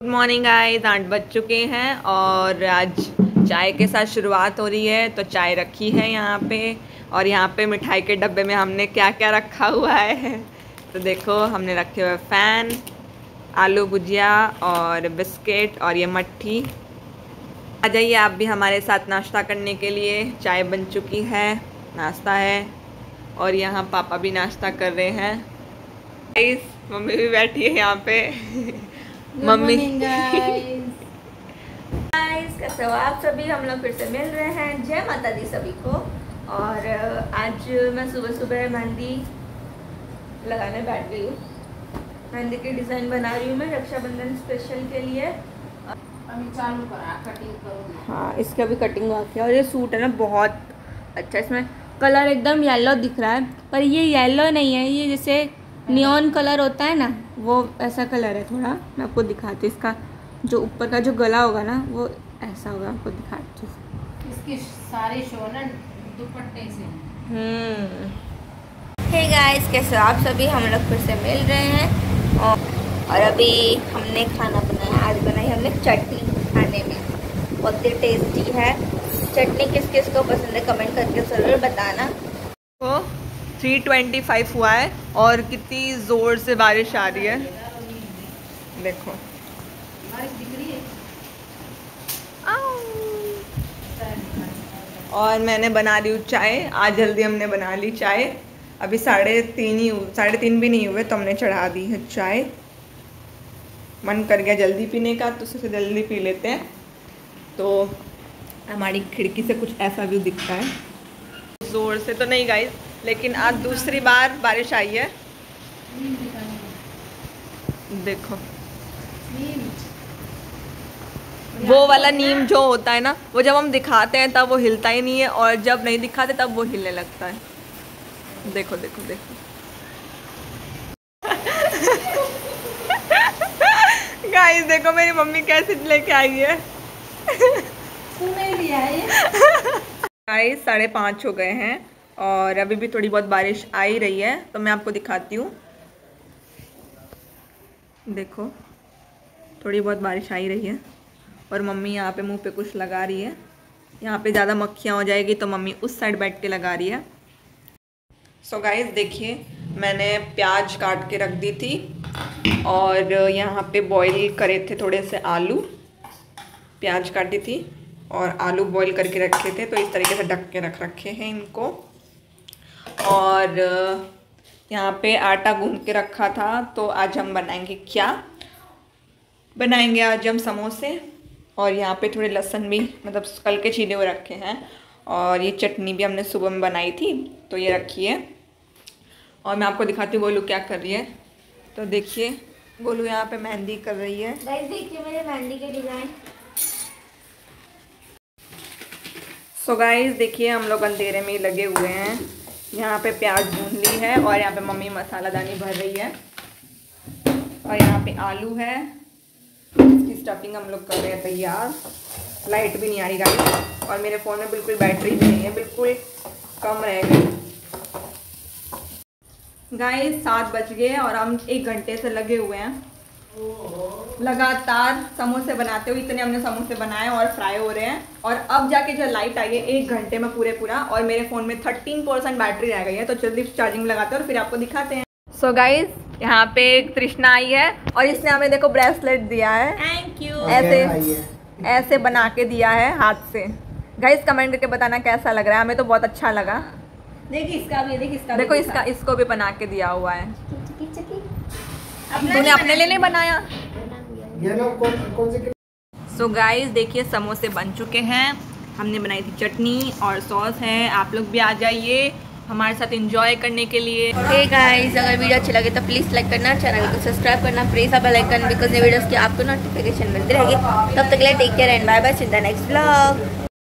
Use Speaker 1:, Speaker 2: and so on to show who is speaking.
Speaker 1: Good morning eyes आठ बज चुके हैं और आज चाय के साथ शुरुआत हो रही है तो चाय रखी है यहाँ पे। और यहाँ पे मिठाई के डब्बे में हमने क्या क्या रखा हुआ है? तो देखो, हमने रखे हुए फ़ैन, आलू भुजिया और बिस्किट और ये मट्ठी। आ जाइए, आप भी हमारे साथ नाश्ता करने के लिए। चाय बन चुकी है, नाश्ता है। और यहाँ पापा भी नाश्ता कर रहे हैं। मम्मी भी बैठी है यहाँ पे। मम्मी। कैसे हो आप सभी? हम लोग फिर से मिल रहे हैं जय माता दी सभी को। और आज मैं सुबह सुबह मेहंदी लगाने बैठ गई हूँ। मेहंदी की डिज़ाइन बना रही हूँ मैं रक्षाबंधन स्पेशल के लिए।
Speaker 2: चालू करा कटिंग करूँगी।
Speaker 1: हाँ इसका भी कटिंग बाकी है। और ये सूट है ना बहुत अच्छा इसमें कलर एकदम येलो दिख रहा है। पर ये येलो नहीं है ये जैसे नियॉन कलर होता है ना वो ऐसा कलर है थोड़ा। मैं आपको दिखाती हूँ इसका जो ऊपर का जो गला होगा ना वो ऐसा होगा आपको दिखाती हूँ।
Speaker 2: इसकी सारी शो ना दुपट्टे से
Speaker 1: हम्म। हे गाइस कैसे आप सभी? हम लोग फिर से मिल रहे हैं। और, और अभी हमने खाना बनाया आज बनाई हमने चटनी खाने में। बहुत ही टेस्टी है। चटनी किस किस को पसंद है कमेंट करके ज़रूर बताना। तो थ्री ट्वेंटी फाइव हुआ है और कितनी ज़ोर से बारिश आ रही है। देखो। और मैंने बना ली चाय। आज जल्दी हमने बना ली चाय। अभी साढ़े तीन ही साढ़े तीन भी नहीं हुए तो हमने चढ़ा दी है चाय। मन कर गया जल्दी पीने का तो उससे जल्दी पी लेते हैं। तो हमारी खिड़की से कुछ ऐसा व्यू दिखता है। ज़ोर से तो नहीं गाइस लेकिन आज दूसरी बार बारिश आई है। देखो। वो वाला नीम जो होता है ना वो जब हम दिखाते हैं तब वो हिलता ही नहीं है और जब नहीं दिखाते तब वो हिलने लगता है। देखो देखो देखो। गाइस देखो मेरी मम्मी कैसे लेके आई है। गाइस साढ़े पाँच हो गए हैं। और अभी भी थोड़ी बहुत बारिश आ ही रही है तो मैं आपको दिखाती हूँ। देखो, थोड़ी बहुत बारिश आ ही रही है और मम्मी यहाँ पे मुँह पे कुछ लगा रही है। यहाँ पे ज़्यादा मक्खियाँ हो जाएगी तो मम्मी उस साइड बैठ के लगा रही है। सो so देखिए, मैंने प्याज काट के रख दी थी और यहाँ पे बॉईल करे थे थोड़े से आलू। प्याज काटी थी और आलू बॉईल करके रखे थे तो इस तरीके से ढक के रख रखे हैं इनको। और यहाँ पे आटा गूंद के रखा था तो आज हम बनाएँगे क्या? बनाएँगे आज हम समोसे और यहाँ पे थोड़े लहसन भी मतलब कल के छीले हुए रखे हैं और ये चटनी भी हमने सुबह में बनाई थी तो ये रखी है और मैं आपको दिखाती हूँ गोलू क्या कर रही है। तो देखिए गोलू यहाँ पे मेहंदी कर रही है।
Speaker 3: देखिए मेरे मेहंदी के डिज़ाइन।
Speaker 1: सो गाइस देखिए हम लोग अंधेरे में ही लगे हुए हैं। यहाँ पे प्याज भून ली है और यहाँ पे मम्मी मसाला दानी भर रही है। और यहाँ पे आलू है। इसकी स्टफिंग हम लोग कर रहे हैं तैयार। लाइट भी नहीं आ रही गाइस। और मेरे फ़ोन में बिल्कुल बैटरी भी नहीं है। बिल्कुल कम रह गई। गाइस, सात बज गए और हम एक घंटे से लगे हुए हैं। लगातार समोसे बनाते हुए इतने हमने समोसे बनाए और फ्राई हो रहे हैं। और अब जाके जो लाइट आई है एक घंटे में पूरे पूरा और मेरे फ़ोन में थर्टीन परसेंट बैटरी रह गई है तो जल्दी चार्जिंग लगाते हैं और फिर आपको दिखाते हैं। सो so गाइज़ यहाँ पे एक तृष्णा आई है और इसने हमें देखो ब्रेसलेट दिया है।
Speaker 3: थैंक यू
Speaker 1: ऐसे ऐसे बना के दिया है हाथ से। गाइज़ कमेंट करके बताना कैसा लग रहा है। हमें तो बहुत अच्छा लगा।
Speaker 3: देखिए इसका भी देखिए इसका
Speaker 1: देखो इसका इसको भी बना के दिया हुआ है। तूने अपने लिए नहीं बनाया। सो गाइस देखिए समोसे बन चुके हैं। हमने बनाई थी चटनी और सॉस है। आप लोग भी आ जाइए हमारे साथ एंजॉय करने के लिए। हे गाइस अगर वीडियो अच्छी लगे तो प्लीज़ लाइक करना चैनल को सब्सक्राइब करना प्रेस बेल आइकन बिकॉज़ ये वीडियोस की आपको नोटिफिकेशन मिलती रहेगी। तब तक के लिए take care and bye bye in next blog